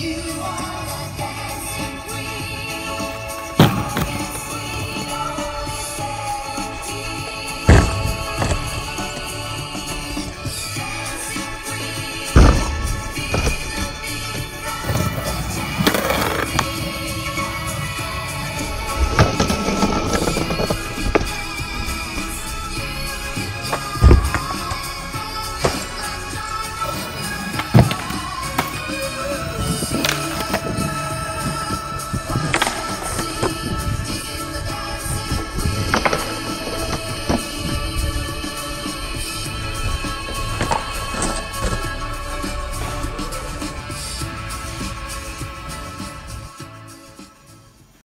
you are.